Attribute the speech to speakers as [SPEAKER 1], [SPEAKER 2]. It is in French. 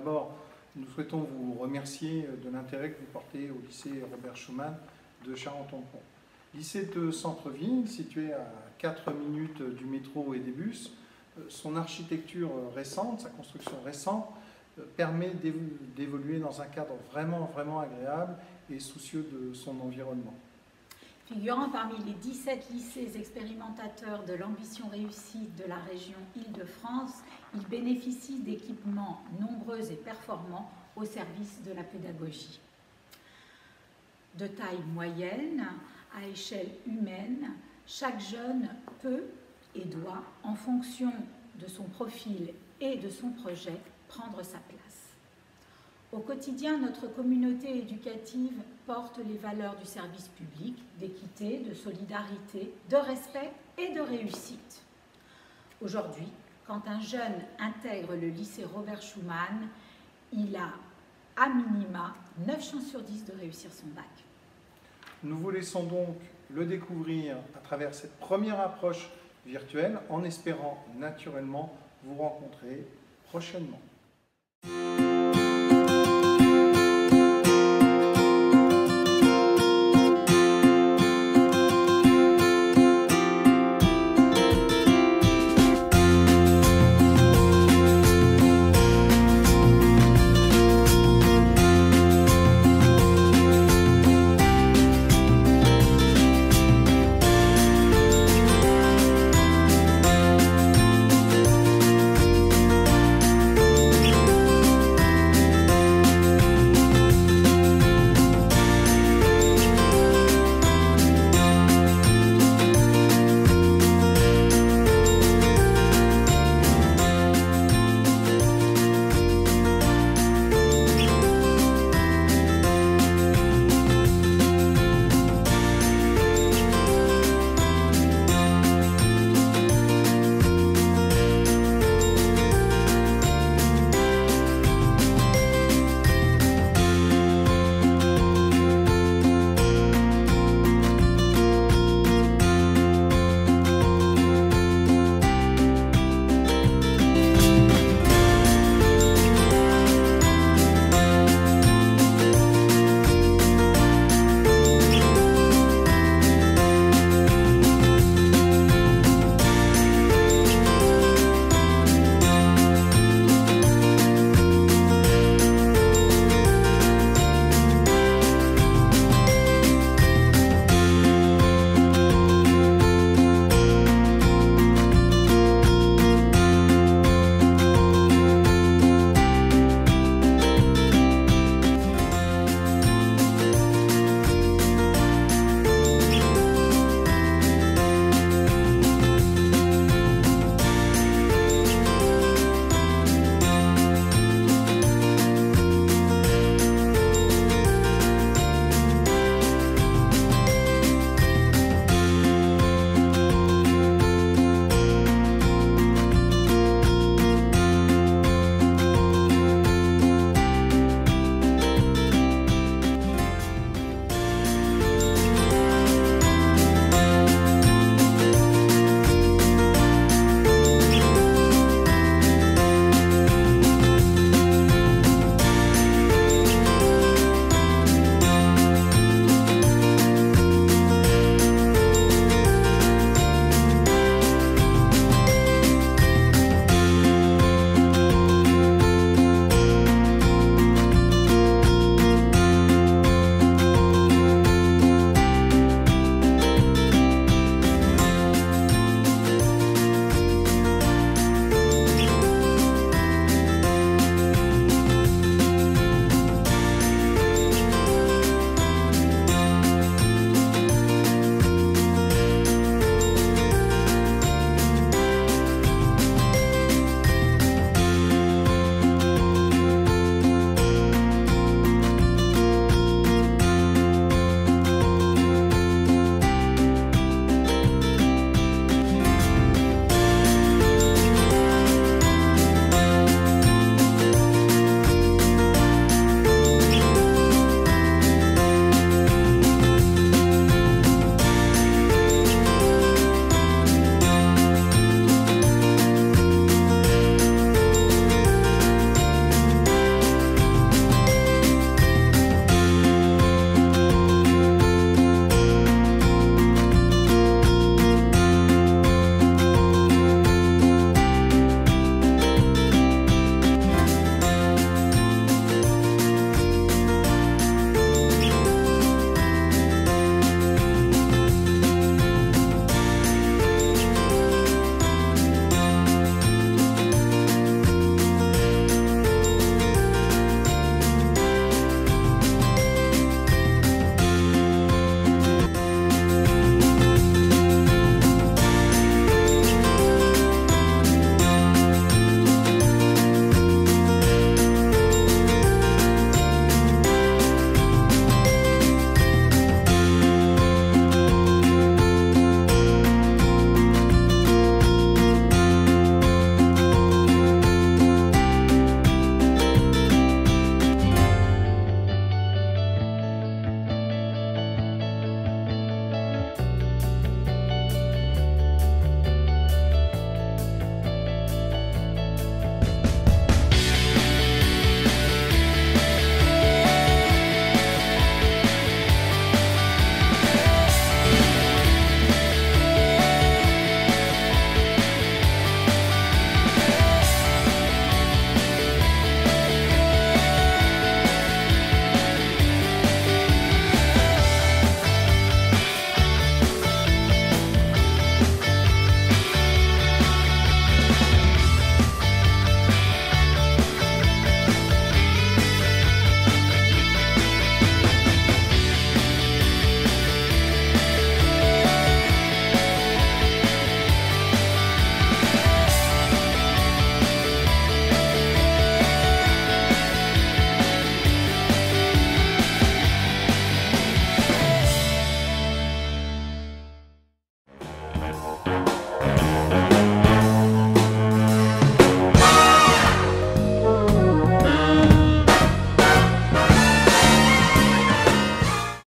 [SPEAKER 1] d'abord, nous souhaitons vous remercier de l'intérêt que vous portez au lycée Robert Schumann de Charenton-Pont. Lycée de centre-ville, situé à 4 minutes du métro et des bus, euh, son architecture récente, sa construction récente, euh, permet d'évoluer dans un cadre vraiment, vraiment agréable et soucieux de son environnement.
[SPEAKER 2] Figurant parmi les 17 lycées expérimentateurs de l'ambition réussie de la région Île-de-France, il bénéficie d'équipements nombreux et performants au service de la pédagogie. De taille moyenne, à échelle humaine, chaque jeune peut et doit, en fonction de son profil et de son projet, prendre sa place. Au quotidien, notre communauté éducative porte les valeurs du service public, de solidarité, de respect et de réussite. Aujourd'hui, quand un jeune intègre le lycée Robert Schumann, il a à minima 9 chances sur 10 de réussir son bac.
[SPEAKER 1] Nous vous laissons donc le découvrir à travers cette première approche virtuelle en espérant naturellement vous rencontrer prochainement.